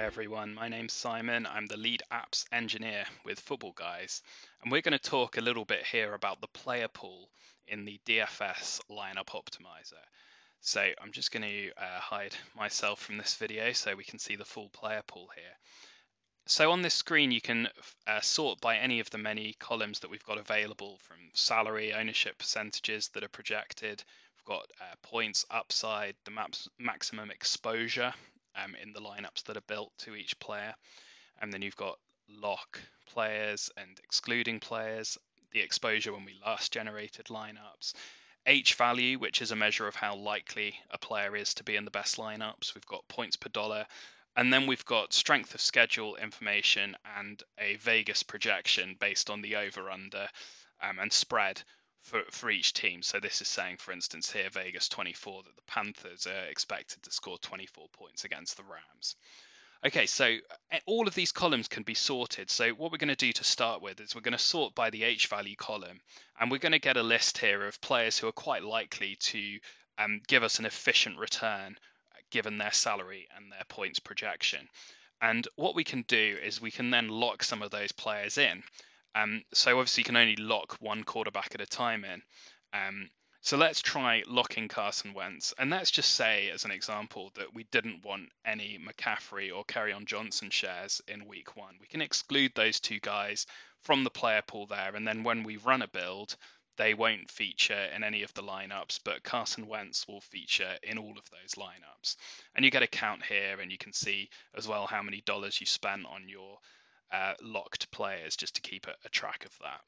Hi everyone, my name's Simon. I'm the lead apps engineer with Footballguys, and we're going to talk a little bit here about the player pool in the DFS lineup optimizer. So I'm just going to uh, hide myself from this video so we can see the full player pool here. So on this screen, you can uh, sort by any of the many columns that we've got available from salary, ownership percentages that are projected. We've got uh, points, upside, the maps, maximum exposure, um, in the lineups that are built to each player. And then you've got lock players and excluding players, the exposure when we last generated lineups, H value, which is a measure of how likely a player is to be in the best lineups. We've got points per dollar. And then we've got strength of schedule information and a Vegas projection based on the over under um, and spread for, for each team. So this is saying, for instance, here Vegas 24 that the Panthers are expected to score 24 points against the Rams. Okay, so eh, all of these columns can be sorted. So what we're going to do to start with is we're going to sort by the H value column, and we're going to get a list here of players who are quite likely to um, give us an efficient return given their salary and their points projection. And what we can do is we can then lock some of those players in. Um, so obviously you can only lock one quarterback at a time in. Um, so let's try locking Carson Wentz. And let's just say, as an example, that we didn't want any McCaffrey or Kerryon Johnson shares in week one. We can exclude those two guys from the player pool there. And then when we run a build, they won't feature in any of the lineups, but Carson Wentz will feature in all of those lineups. And you get a count here, and you can see as well how many dollars you spent on your uh, locked players just to keep a, a track of that.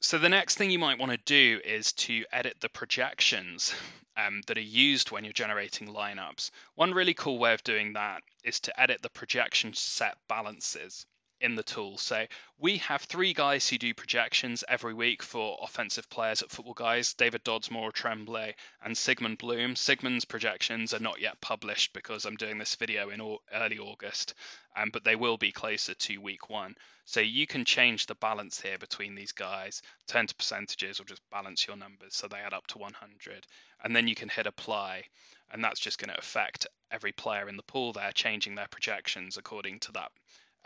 So the next thing you might want to do is to edit the projections um, that are used when you're generating lineups. One really cool way of doing that is to edit the projection set balances in the tool. So we have three guys who do projections every week for offensive players at Footballguys David Dodds Maurile, Tremblay, and Sigmund Bloom. Sigmund's projections are not yet published because I'm doing this video in early August, um, but they will be closer to week one. So you can change the balance here between these guys, turn to percentages, or just balance your numbers so they add up to 100. And then you can hit apply, and that's just going to affect every player in the pool there, changing their projections according to that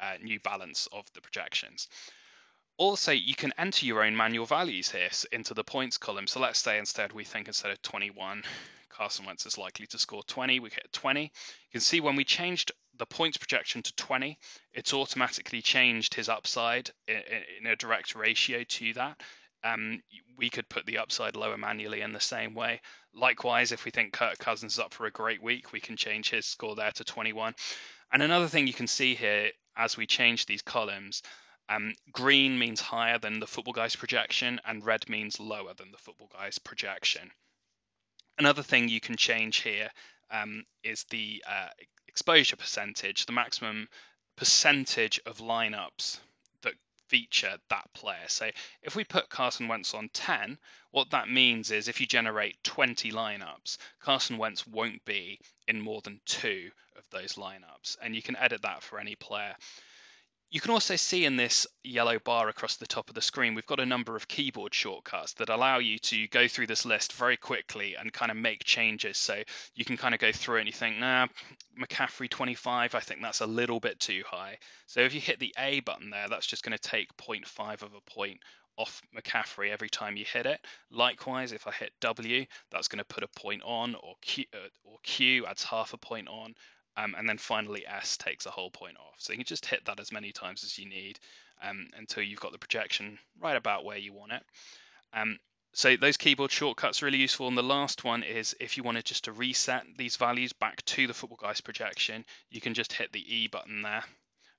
uh, new balance of the projections. Also, you can enter your own manual values here into the points column. So let's say instead we think instead of 21, Carson Wentz is likely to score 20. We hit 20. You can see when we changed the points projection to 20, it's automatically changed his upside in, in a direct ratio to that. Um, we could put the upside lower manually in the same way. Likewise, if we think Kirk Cousins is up for a great week, we can change his score there to 21. And another thing you can see here as we change these columns, um, green means higher than the football guy's projection, and red means lower than the football guy's projection. Another thing you can change here um, is the uh, exposure percentage, the maximum percentage of lineups feature that player. So if we put Carson Wentz on 10, what that means is if you generate 20 lineups, Carson Wentz won't be in more than two of those lineups. And you can edit that for any player. You can also see in this yellow bar across the top of the screen, we've got a number of keyboard shortcuts that allow you to go through this list very quickly and kind of make changes. So you can kind of go through and you think, nah, McCaffrey 25, I think that's a little bit too high. So if you hit the A button there, that's just going to take 0.5 of a point off McCaffrey every time you hit it. Likewise, if I hit W, that's going to put a point on, or Q, uh, or Q adds half a point on, um, and then finally S takes a whole point off. So you can just hit that as many times as you need um, until you've got the projection right about where you want it. Um, so those keyboard shortcuts are really useful. And the last one is if you wanted just to reset these values back to the Footballguys projection, you can just hit the E button there.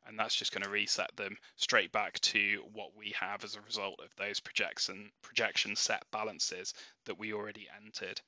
And that's just going to reset them straight back to what we have as a result of those projection projection set balances that we already entered.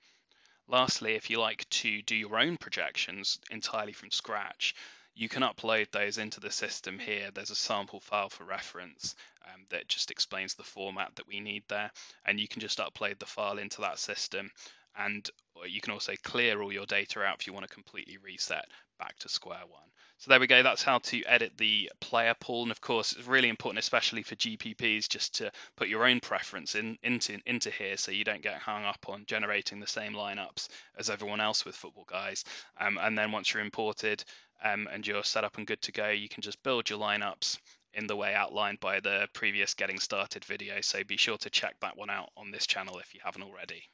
Lastly, if you like to do your own projections entirely from scratch, you can upload those into the system here. There's a sample file for reference um, that just explains the format that we need there. And you can just upload the file into that system and you can also clear all your data out if you want to completely reset back to square one. So there we go. That's how to edit the player pool. And of course, it's really important, especially for GPPs, just to put your own preference in, into, into here so you don't get hung up on generating the same lineups as everyone else with football guys. Um, and then once you're imported um, and you're set up and good to go, you can just build your lineups in the way outlined by the previous getting started video. So be sure to check that one out on this channel if you haven't already.